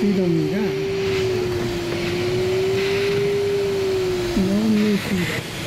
감사합니 다. 너무좋습니 다.